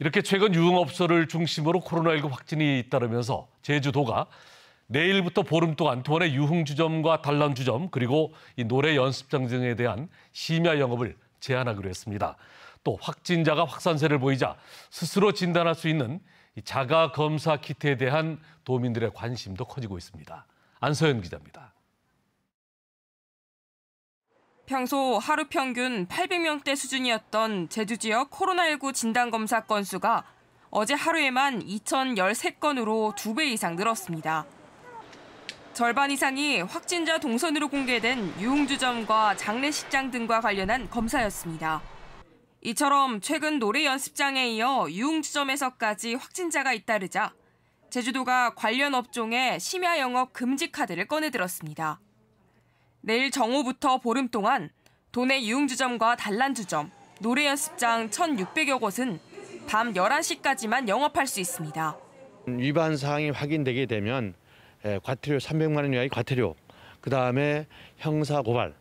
이렇게 최근 유흥업소를 중심으로 코로나19 확진이 잇따르면서 제주도가 내일부터 보름 동안 도내 유흥주점과 단란주점 그리고 이 노래 연습장 등에 대한 심야 영업을 제한하기로 했습니다. 또 확진자가 확산세를 보이자 스스로 진단할 수 있는 자가 검사 키트에 대한 도민들의 관심도 커지고 있습니다. 안서연 기자입니다. 평소 하루 평균 800명대 수준이었던 제주 지역 코로나19 진단검사 건수가 어제 하루에만 2,013건으로 2배 이상 늘었습니다. 절반 이상이 확진자 동선으로 공개된 유흥주점과 장례식장 등과 관련한 검사였습니다. 이처럼 최근 노래 연습장에 이어 유흥주점에서까지 확진자가 잇따르자 제주도가 관련 업종에 심야 영업 금지 카드를 꺼내들었습니다. 내일 정오부터 보름 동안 도내 유흥주점과 단란주점, 노래연습장 1,600여 곳은 밤 11시까지만 영업할 수 있습니다. 위반 사항이 확인되게 되면 과태료 300만 원 이하의 과태료, 그 다음에 형사 고발,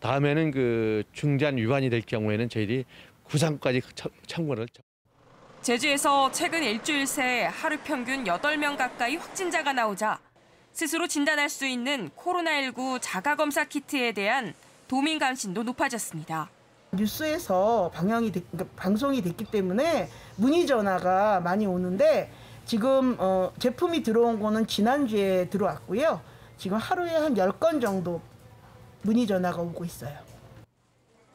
다음에는 그 중대한 위반이 될 경우에는 저희들이 구상까지 청구를. 제주에서 최근 일주일 새 하루 평균 8명 가까이 확진자가 나오자 스스로 진단할 수 있는 코로나19 자가검사 키트에 대한 도민 관심도 높아졌습니다. 뉴스에서 방영이 됐, 그러니까 방송이 됐기 때문에 문의 전화가 많이 오는데 지금 어, 제품이 들어온 거는 지난주에 들어왔고요. 지금 하루에 한 10건 정도 문의 전화가 오고 있어요.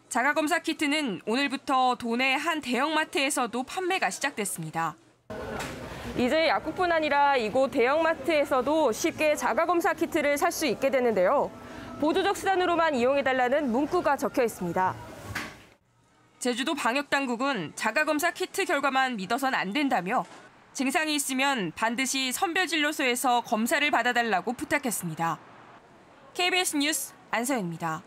자가검사 키트는 오늘부터 도내 한 대형마트에서도 판매가 시작됐습니다. 이제 약국뿐 아니라 이곳 대형마트에서도 쉽게 자가검사 키트를 살 수 있게 되는데요. 보조적 수단으로만 이용해달라는 문구가 적혀 있습니다. 제주도 방역당국은 자가검사 키트 결과만 믿어선 안 된다며 증상이 있으면 반드시 선별진료소에서 검사를 받아달라고 부탁했습니다. KBS 뉴스 안서연입니다.